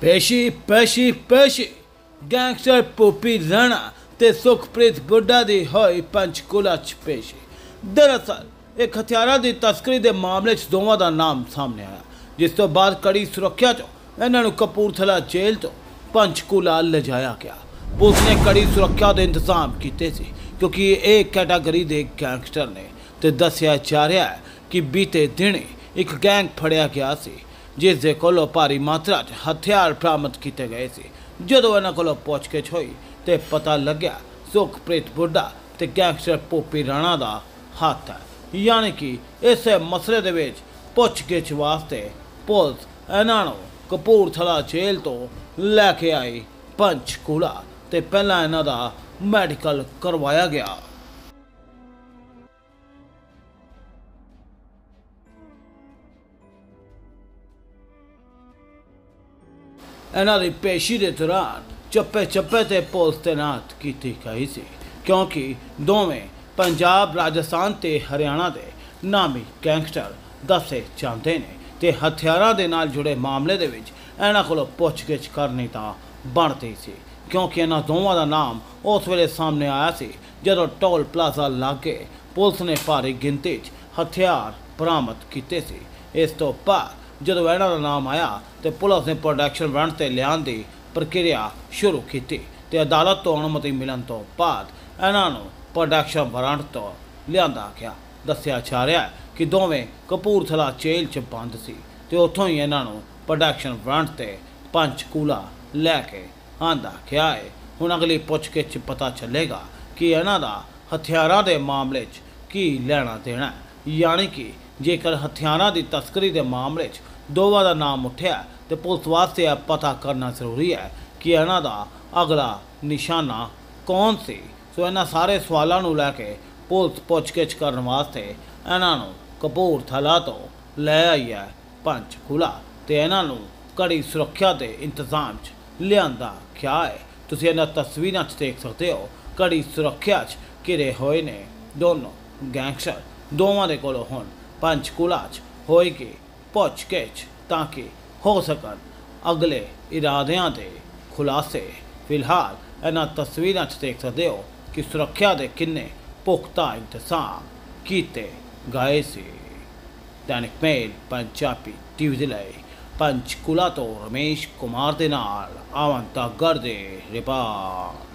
ਪੇਸ਼ੀ ਪੇਸ਼ੀ ਪੇਸ਼ੀ। ਗੈਂਗਸਟਰ ਪੋਪੀ ਰਾਣਾ ਤੇ ਸੁਖਪ੍ਰੀਤ ਬੁੱਢਾ ਦੀ ਹੋਈ ਪੰਚਕੂਲਾ ਚ ਪੇਸ਼ੀ। ਦਰਅਸਲ, ਇੱਕ ਹਥਿਆਰਾਂ ਦੀ ਤਸਕਰੀ ਦੇ ਮਾਮਲੇ 'ਚ ਦੋਵਾਂ ਦਾ ਨਾਮ ਸਾਹਮਣੇ ਆਇਆ, ਜਿਸ ਤੋਂ ਬਾਅਦ ਕੜੀ ਸੁਰੱਖਿਆ 'ਚ ਇਹਨਾਂ ਨੂੰ ਕਪੂਰਥਲਾ ਜੇਲ੍ਹ ਤੋਂ ਪੰਚਕੂਲਾ ਲਿਜਾਇਆ ਗਿਆ। ਪੁਲਿਸ ਨੇ ਕੜੀ ਸੁਰੱਖਿਆ ਦੇ ਇੰਤਜ਼ਾਮ ਕੀਤੇ ਸੀ, ਕਿਉਂਕਿ ਇਹ ਕੈਟਾਗਰੀ ਦੇ ਗੈਂਗਸਟਰ ਨੇ ਤੇ ਦੱਸਿਆ ਜਾ ਰਿਹਾ ਹੈ ਕਿ ਬੀਤੇ ਦਿਨ ਇੱਕ ਗੈਂਗ ਫੜਿਆ ਗਿਆ ਸੀ। ਜਿਸ ਦੇ ਕੋਲੋਂ ਭਾਰੀ ਮਾਤਰਾ 'ਚ ਹਥਿਆਰ ਬਰਾਮਦ ਕੀਤੇ ਗਏ ਸੀ। ਜਦੋਂ ਇਹਨਾਂ ਕੋਲੋਂ ਪੁੱਛਗਿੱਛ ਹੋਈ ਤੇ ਪਤਾ ਲੱਗਿਆ, ਸੁਖਪ੍ਰੀਤ ਬੁੱਢਾ ਤੇ ਗੈਂਗਸਟਰ ਪੋਪੀ ਰਾਣਾ ਦਾ ਹੱਥ ਹੈ। ਯਾਨੀ ਕਿ ਇਸ ਮਸਲੇ ਦੇ ਵਿੱਚ ਪੁੱਛਗਿੱਛ ਵਾਸਤੇ ਪੁਲਿਸ ਇਹਨਾਂ ਨੂੰ ਕਪੂਰਥਲਾ ਜੇਲ੍ਹ ਤੋਂ ਲੈ ਕੇ ਆਈ ਪੰਚਕੂਲਾ ਤੇ ਪਹਿਲਾਂ ਇਹਨਾਂ ਦਾ ਮੈਡੀਕਲ ਕਰਵਾਇਆ ਗਿਆ। ਇਹਨਾਂ ਦੀ ਪੇਸ਼ੀ ਦੇ ਦੌਰਾਨ ਚੱਪੇ ਚੱਪੇ ਤੇ ਪੁਲਿਸ ਤੈਨਾਤ ਕੀਤੀ ਗਈ ਸੀ, ਕਿਉਂਕਿ ਦੋਵੇਂ ਪੰਜਾਬ, ਰਾਜਸਥਾਨ ਤੇ ਹਰਿਆਣਾ ਦੇ ਨਾਮੀ ਗੈਂਗਸਟਰ ਦੱਸੇ ਜਾਂਦੇ ਨੇ ਤੇ ਹਥਿਆਰਾਂ ਦੇ ਨਾਲ ਜੁੜੇ ਮਾਮਲੇ ਦੇ ਵਿੱਚ ਇਹਨਾਂ ਕੋਲੋਂ ਪੁੱਛਗਿੱਛ ਕਰਨੀ ਤਾਂ ਬਣਦੀ ਸੀ, ਕਿਉਂਕਿ ਇਹਨਾਂ ਦੋਵਾਂ ਦਾ ਨਾਮ ਉਸ ਵੇਲੇ ਸਾਹਮਣੇ ਆਇਆ ਸੀ, ਜਦੋਂ ਟੋਲ ਪਲਾਜ਼ਾ ਲਾਗੇ ਪੁਲਿਸ ਨੇ ਭਾਰੀ ਗਿਣਤੀ 'ਚ ਹਥਿਆਰ ਬਰਾਮਦ ਕੀਤੇ ਸੀ। ਇਸ ਤੋਂ ਬਾਅਦ ਜਦੋਂ ਇਹਨਾਂ ਦਾ ਨਾਮ ਆਇਆ ਤੇ ਪੁਲਿਸ ਨੇ ਪ੍ਰੋਡਕਸ਼ਨ ਵਾਰੰਟ ਤੇ ਲਿਆਉਣ ਦੀ ਪ੍ਰਕਿਰਿਆ ਸ਼ੁਰੂ ਕੀਤੀ ਤੇ ਅਦਾਲਤ ਤੋਂ ਅਨੁਮਤੀ ਮਿਲਣ ਤੋਂ ਬਾਅਦ ਇਹਨਾਂ ਨੂੰ ਪ੍ਰੋਡਕਸ਼ਨ ਵਾਰੰਟ ਤੋਂ ਲਿਆਂਦਾ ਗਿਆ। ਦੱਸਿਆ ਜਾ ਰਿਹਾ ਹੈ ਕਿ ਦੋਵੇਂ ਕਪੂਰਥਲਾ ਜੇਲ੍ਹ 'ਚ ਬੰਦ ਸੀ ਤੇ ਉੱਥੋਂ ਹੀ ਇਹਨਾਂ ਨੂੰ ਪ੍ਰੋਡਕਸ਼ਨ ਵਾਰੰਟ ਤੇ ਪੰਚਕੂਲਾ ਲੈ ਕੇ ਆਂਦਾ ਗਿਆ ਹੈ। ਹੁਣ ਅਗਲੀ ਪੁੱਛਗਿੱਛ ਪਤਾ ਚੱਲੇਗਾ ਕਿ ਇਹਨਾਂ ਦਾ ਹਥਿਆਰਾਂ ਦੇ ਮਾਮਲੇ 'ਚ ਕੀ ਲੈਣਾ ਦੇਣਾ ਯਾਨੀ ਕਿ ਜੇਕਰ ਹਥਿਆਰਾਂ ਦੀ ਤਸਕਰੀ ਦੇ ਮਾਮਲੇ 'ਚ ਦੋਵਾਂ ਦਾ ਨਾਮ ਉੱਠਿਆ ਤੇ ਪੁਲਿਸ ਵਾਸਤੇ ਇਹ ਪਤਾ ਕਰਨਾ ਜ਼ਰੂਰੀ ਹੈ ਕਿ ਇਹਨਾਂ ਦਾ ਅਗਲਾ ਨਿਸ਼ਾਨਾ ਕੌਣ ਸੀ। ਸੋ ਇਹਨਾਂ ਸਾਰੇ ਸਵਾਲਾਂ ਨੂੰ ਲੈ ਕੇ ਪੁਲਿਸ ਪੁੱਛਗਿੱਛ ਕਰਨ ਵਾਸਤੇ ਇਹਨਾਂ ਨੂੰ ਕਪੂਰਥਲਾ ਤੋਂ ਲੈ ਆਈ ਹੈ ਪੰਚਕੂਲਾ, ਤੇ ਇਹਨਾਂ ਨੂੰ ਕੜੀ ਸੁਰੱਖਿਆ ਦੇ ਇੰਤਜ਼ਾਮ 'ਚ ਲਿਆਂਦਾ ਗਿਆ ਹੈ। ਤੁਸੀਂ ਇਹਨਾਂ ਤਸਵੀਰਾਂ 'ਚ ਦੇਖ ਸਕਦੇ ਹੋ ਕੜੀ ਸੁਰੱਖਿਆ 'ਚ ਘਿਰੇ ਹੋਏ ਨੇ ਦੋਨੋਂ ਗੈਂਗਸਟਰ, ਦੋਵਾਂ ਦੇ ਕੋਲੋਂ ਹੁਣ ਪੰਚਕੂਲਾ 'ਚ ਹੋਏਗੀ ਪੁੱਛਗਿੱਛ ਤਾਂ ਕਿ ਹੋ ਸਕਣ। ਅਗਲੇ ਇਰਾਦਿਆਂ ਦੇ ਖੁਲਾਸੇ, ਫਿਲਹਾਲ ਇਹਨਾਂ ਤਸਵੀਰਾਂ 'ਚ ਦੇਖ ਸਕਦੇ ਹੋ ਕਿ ਸੁਰੱਖਿਆ ਦੇ ਕਿੰਨੇ ਪੁਖਤਾ ਇੰਤਜ਼ਾਮ ਕੀਤੇ ਗਏ ਸੀ। ਦੈਨਿਕ ਮੇਲ, ਪੰਜਾਬੀ ਟੀਵੀ ਦੇ ਲਈ ਪੰਚਕੂਲਾ ਤੋਂ ਰਮੇਸ਼ ਕੁਮਾਰ ਦੇ ਨਾਲ ਆਵੰਤਾ ਗਰਦੇ ਰਿਪੋਰਟ।